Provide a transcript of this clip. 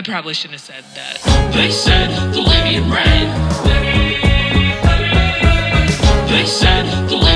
I probably shouldn't have said that. They said the lady in red. They said the lady